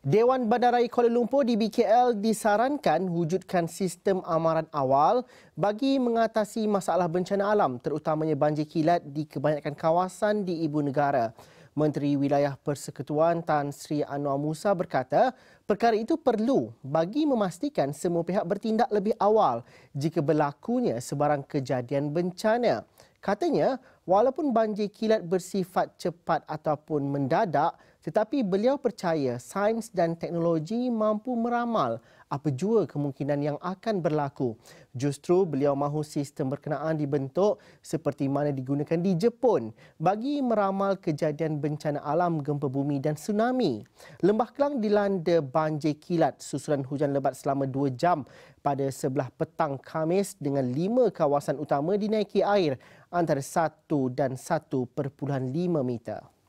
Dewan Bandaraya Kuala Lumpur di BKL disarankan wujudkan sistem amaran awal bagi mengatasi masalah bencana alam terutamanya banjir kilat di kebanyakan kawasan di ibu negara. Menteri Wilayah Persekutuan Tan Sri Anwar Musa berkata, perkara itu perlu bagi memastikan semua pihak bertindak lebih awal jika berlakunya sebarang kejadian bencana. Katanya, walaupun banjir kilat bersifat cepat ataupun mendadak, tetapi beliau percaya sains dan teknologi mampu meramal apa jua kemungkinan yang akan berlaku. Justru beliau mahu sistem berkenaan dibentuk seperti mana digunakan di Jepun bagi meramal kejadian bencana alam gempa bumi dan tsunami. Lembah Kelang dilanda banjir kilat susulan hujan lebat selama 2 jam pada sebelah petang Khamis dengan lima kawasan utama dinaiki air antara 1 dan 1.5 meter.